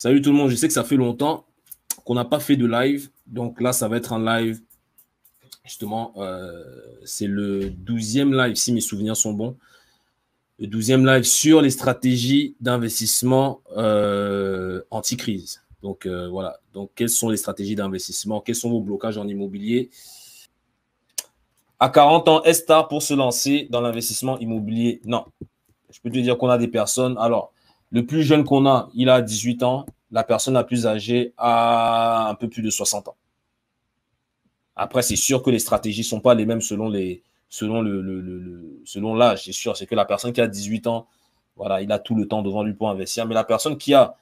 Salut tout le monde, je sais que ça fait longtemps qu'on n'a pas fait de live. Donc là, ça va être un live. Justement, euh, c'est le 12e live, si mes souvenirs sont bons. Le 12e live sur les stratégies d'investissement euh, anti-crise. Donc euh, voilà. Donc, quelles sont les stratégies d'investissement? Quels sont vos blocages en immobilier? À 40 ans, est-ce tard pour se lancer dans l'investissement immobilier? Non. Je peux te dire qu'on a des personnes. Alors, le plus jeune qu'on a, il a 18 ans. La personne la plus âgée a un peu plus de 60 ans. Après, c'est sûr que les stratégies ne sont pas les mêmes selon l'âge. C'est sûr, c'est que la personne qui a 18 ans, voilà, il a tout le temps devant lui pour investir. Mais la personne qui a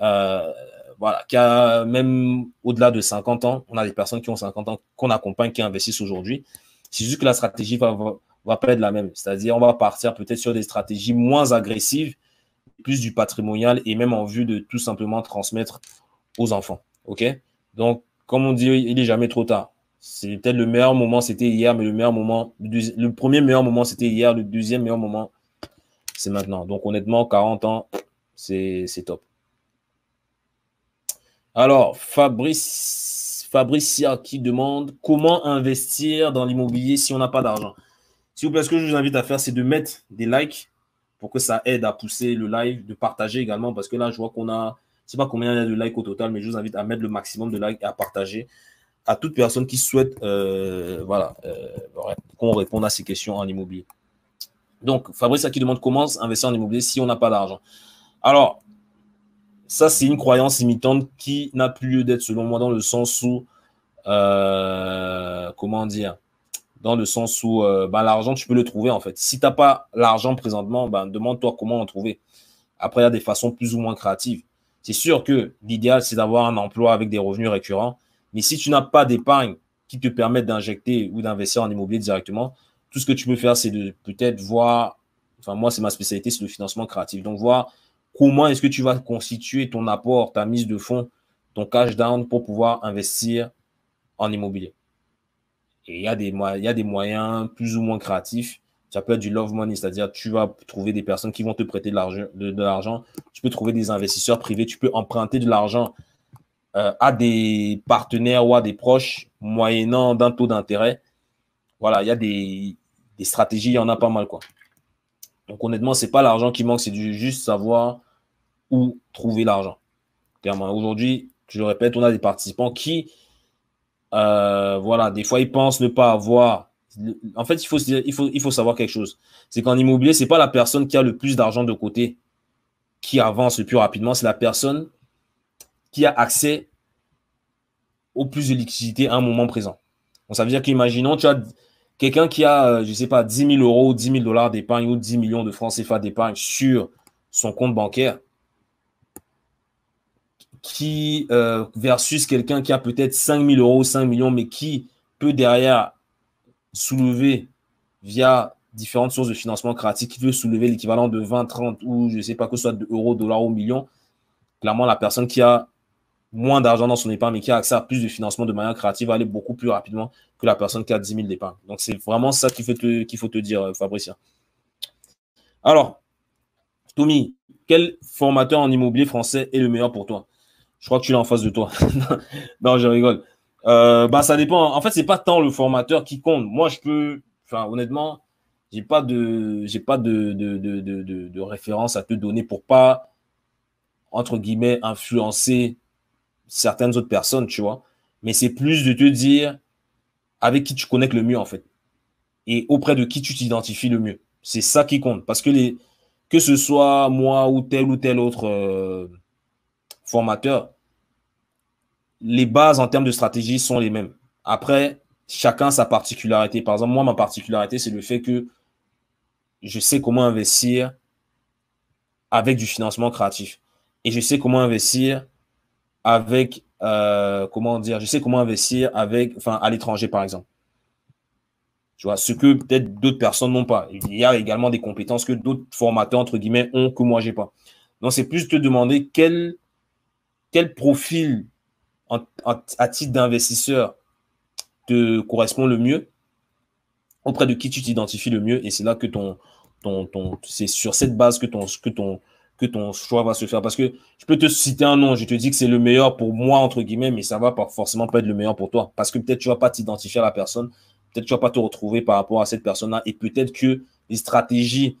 euh, voilà, qui même au-delà de 50 ans, on a des personnes qui ont 50 ans qu'on accompagne, qui investissent aujourd'hui. C'est juste que la stratégie va, va pas être la même. C'est-à-dire, on va partir peut-être sur des stratégies moins agressives plus du patrimonial et même en vue de tout simplement transmettre aux enfants. OK? Donc, comme on dit, il n'est jamais trop tard. C'est peut-être le meilleur moment, c'était hier, mais le meilleur moment, le premier meilleur moment, c'était hier, le deuxième meilleur moment, c'est maintenant. Donc, honnêtement, 40 ans, c'est top. Alors, Fabrice, Fabricia qui demande comment investir dans l'immobilier si on n'a pas d'argent? S'il vous plaît, ce que je vous invite à faire, c'est de mettre des likes pour que ça aide à pousser le live, de partager également, parce que là, je vois qu'on a, je sais pas combien il y a de likes au total, mais je vous invite à mettre le maximum de likes et à partager à toute personne qui souhaite euh, voilà, euh, qu'on réponde à ces questions en immobilier. Donc, Fabrice qui demande comment investir en immobilier si on n'a pas d'argent? Alors, ça, c'est une croyance limitante qui n'a plus lieu d'être, selon moi, dans le sens où, euh, comment dire, dans le sens où euh, bah, l'argent, tu peux le trouver en fait. Si tu n'as pas l'argent présentement, bah, demande-toi comment en trouver. Après, il y a des façons plus ou moins créatives. C'est sûr que l'idéal, c'est d'avoir un emploi avec des revenus récurrents. Mais si tu n'as pas d'épargne qui te permette d'injecter ou d'investir en immobilier directement, tout ce que tu peux faire, c'est de peut-être voir, enfin moi, c'est ma spécialité, c'est le financement créatif. Donc, voir comment est-ce que tu vas constituer ton apport, ta mise de fonds, ton cash down pour pouvoir investir en immobilier. Et il y, a des, y a des moyens plus ou moins créatifs. Ça peut être du love money, c'est-à-dire tu vas trouver des personnes qui vont te prêter de l'argent. Tu peux trouver des investisseurs privés. Tu peux emprunter de l'argent euh, à des partenaires ou à des proches moyennant d'un taux d'intérêt. Voilà, il y a des, des stratégies, il y en a pas mal. quoi. Donc honnêtement, ce n'est pas l'argent qui manque, c'est juste savoir où trouver l'argent. Aujourd'hui, je le répète, on a des participants qui euh, voilà, des fois, ils pensent ne pas avoir. En fait, il faut, savoir quelque chose. C'est qu'en immobilier, ce n'est pas la personne qui a le plus d'argent de côté qui avance le plus rapidement, c'est la personne qui a accès au plus de liquidité à un moment présent. Donc, ça veut dire qu'imaginons, tu as quelqu'un qui a, euh, je ne sais pas, 10 000 euros ou 10 000 dollars d'épargne ou 10 millions de francs CFA d'épargne sur son compte bancaire qui euh, versus quelqu'un qui a peut-être 5 000 euros, 5 millions, mais qui peut derrière soulever via différentes sources de financement créatif, qui veut soulever l'équivalent de 20, 30 ou je ne sais pas que ce soit de dollars ou millions, clairement la personne qui a moins d'argent dans son épargne, mais qui a accès à plus de financement de manière créative, va aller beaucoup plus rapidement que la personne qui a 10 000 d'épargne. Donc c'est vraiment ça qu'il faut, te, faut te dire, euh, Fabricia. Alors, Tommy, quel formateur en immobilier français est le meilleur pour toi? Je crois que tu l'as en face de toi. non, je rigole. Euh, bah, ça dépend. En fait, c'est pas tant le formateur qui compte. Moi, je peux, enfin, honnêtement, j'ai pas de, j'ai pas de, de, de, de, référence à te donner pour pas, entre guillemets, influencer certaines autres personnes, tu vois. Mais c'est plus de te dire avec qui tu connectes le mieux, en fait. Et auprès de qui tu t'identifies le mieux. C'est ça qui compte. Parce que les, que ce soit moi ou tel ou tel autre, euh, formateur, les bases en termes de stratégie sont les mêmes. Après, chacun sa particularité. Par exemple, moi, ma particularité, c'est le fait que je sais comment investir avec du financement créatif. Et je sais comment investir avec, euh, comment dire, je sais comment investir avec, enfin, à l'étranger, par exemple. Tu vois, ce que peut-être d'autres personnes n'ont pas. Il y a également des compétences que d'autres formateurs, entre guillemets, ont que moi, j'ai pas. Donc, c'est plus te demander quel quel profil à titre d'investisseur te correspond le mieux, auprès de qui tu t'identifies le mieux, et c'est là que ton, c'est sur cette base que ton, choix va se faire. Parce que je peux te citer un nom, je te dis que c'est le meilleur pour moi, entre guillemets, mais ça va pas forcément pas être le meilleur pour toi. Parce que peut-être tu vas pas t'identifier à la personne, peut-être tu vas pas te retrouver par rapport à cette personne-là, et peut-être que les stratégies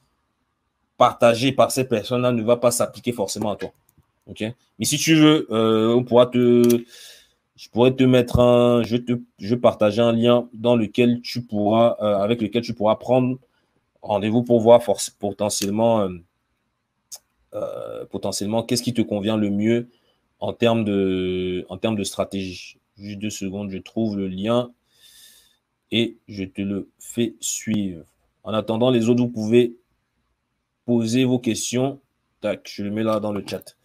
partagées par cette personne-là ne vont pas s'appliquer forcément à toi. Mais si tu veux, euh, on pourra te. Je pourrais te mettre un. Je te, je partager un lien dans lequel tu pourras, euh, avec lequel tu pourras prendre rendez-vous pour voir force, potentiellement, euh, potentiellement qu'est-ce qui te convient le mieux en termes de, en termes de stratégie. Juste deux secondes, je trouve le lien et je te le fais suivre. En attendant, les autres, vous pouvez poser vos questions. Tac, je le mets là dans le chat.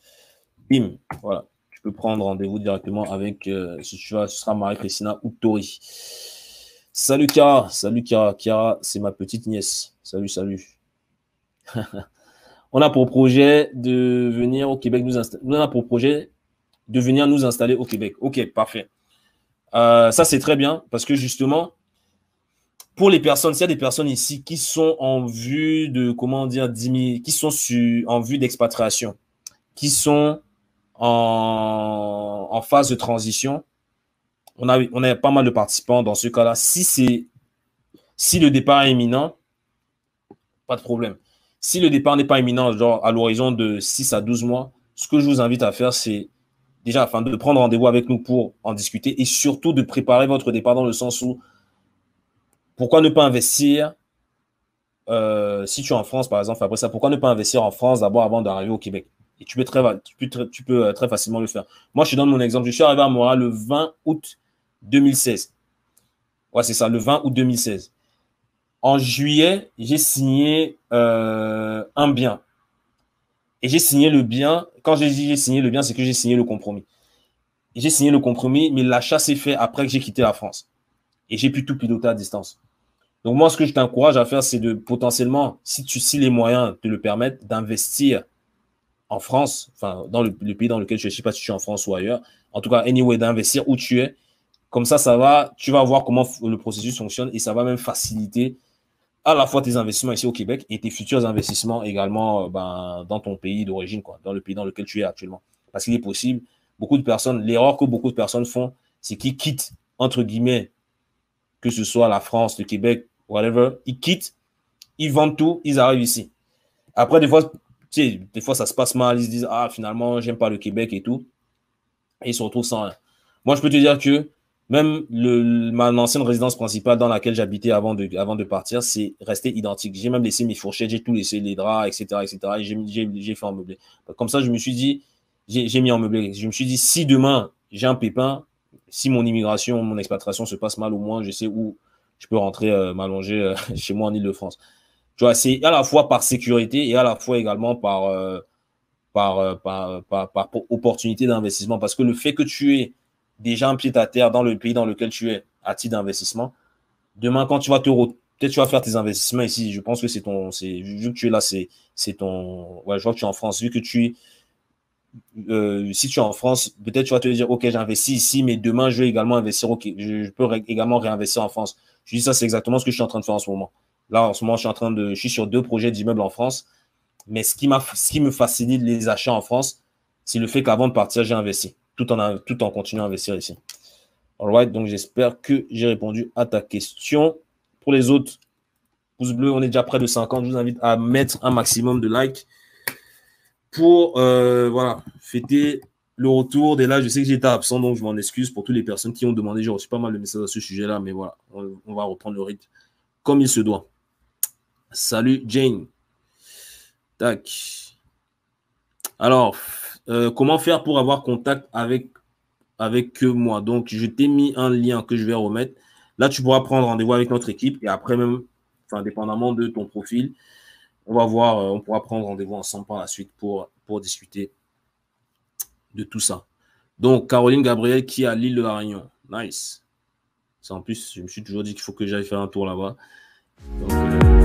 Bim, voilà. Tu peux prendre rendez-vous directement avec, euh, si tu vas, ce sera Marie-Christina ou Tori. Salut Kara, salut Kara. Kara, c'est ma petite nièce. Salut, salut. on a pour projet de venir au Québec nous installer. On a pour projet de venir nous installer au Québec. Ok, parfait. Euh, ça, c'est très bien parce que justement, pour les personnes, s'il y a des personnes ici qui sont en vue de, comment dire, qui sont en vue d'expatriation, qui sont en, phase de transition, on a, on a pas mal de participants dans ce cas-là. Si si le départ est imminent, pas de problème. Si le départ n'est pas imminent, genre à l'horizon de 6 à 12 mois, ce que je vous invite à faire, c'est déjà afin de prendre rendez-vous avec nous pour en discuter et surtout de préparer votre départ dans le sens où pourquoi ne pas investir euh, si tu es en France, par exemple, après ça, pourquoi ne pas investir en France d'abord avant d'arriver au Québec? Et tu peux, euh, très facilement le faire. Moi, je te donne mon exemple. Je suis arrivé à Montréal le 20 août 2016. Ouais, c'est ça, le 20 août 2016. En juillet, j'ai signé euh, un bien. Et j'ai signé le bien. Quand j'ai dit j'ai signé le bien, c'est que j'ai signé le compromis. J'ai signé le compromis, mais l'achat s'est fait après que j'ai quitté la France. Et j'ai pu tout piloter à distance. Donc moi, ce que je t'encourage à faire, c'est de potentiellement, si tu si les moyens te le permettent, d'investir en France, enfin dans le, pays dans lequel tu es, je ne sais pas si tu es en France ou ailleurs, en tout cas, anyway, d'investir où tu es comme ça, ça va, tu vas voir comment le processus fonctionne et ça va même faciliter à la fois tes investissements ici au Québec et tes futurs investissements également euh, ben, dans ton pays d'origine, quoi, dans le pays dans lequel tu es actuellement. Parce qu'il est possible, beaucoup de personnes, l'erreur que beaucoup de personnes font, c'est qu'ils quittent, entre guillemets, que ce soit la France, le Québec, whatever, ils quittent, ils vendent tout, ils arrivent ici. Après, des fois, tu sais, des fois, ça se passe mal, ils se disent, ah, finalement, j'aime pas le Québec et tout. Et ils se retrouvent sans rien. Moi, je peux te dire que même le, ma ancienne résidence principale dans laquelle j'habitais avant de, avant de partir, c'est resté identique. J'ai même laissé mes fourchettes, j'ai tout laissé, les draps, etc. etc. et j'ai fait en meublé. Comme ça, je me suis dit, j'ai mis en meublé. Je me suis dit, si demain j'ai un pépin, si mon immigration, mon expatriation se passe mal, au moins je sais où je peux rentrer euh, m'allonger euh, chez moi en Ile-de-France. Tu vois, c'est à la fois par sécurité et à la fois également par, euh, par, par, par, par opportunité d'investissement. Parce que le fait que tu es déjà un pied à terre dans le pays dans lequel tu es à titre d'investissement. Demain, quand tu vas te peut-être tu vas faire tes investissements ici. Je pense que c'est ton, vu que tu es là, c'est c'est ton, ouais, je vois que tu es en France. Vu que tu euh, si tu es en France, peut-être tu vas te dire, ok, j'investis ici, mais demain je vais également investir, ok, je, peux également réinvestir en France. Je dis ça, c'est exactement ce que je suis en train de faire en ce moment. Là, en ce moment, je suis en train de, je suis sur deux projets d'immeubles en France, mais ce qui ce qui me facilite les achats en France, c'est le fait qu'avant de partir, j'ai investi tout en, tout en continuant à investir ici. Alright, donc j'espère que j'ai répondu à ta question. Pour les autres, pouce bleu, on est déjà près de 50. Je vous invite à mettre un maximum de likes pour euh, voilà, fêter le retour des lives. Je sais que j'étais absent, donc je m'en excuse pour toutes les personnes qui ont demandé. J'ai reçu pas mal de messages à ce sujet-là, mais voilà, on, va reprendre le rythme comme il se doit. Salut Jane. Tac. Alors, euh, comment faire pour avoir contact avec, moi? Donc, je t'ai mis un lien que je vais remettre. Là, tu pourras prendre rendez-vous avec notre équipe et après même, enfin, dépendamment de ton profil, on va voir, euh, on pourra prendre rendez-vous ensemble par la suite pour, discuter de tout ça. Donc, Caroline Gabriel qui est à l'île de la Réunion. Nice. en plus, je me suis toujours dit qu'il faut que j'aille faire un tour là-bas. Donc,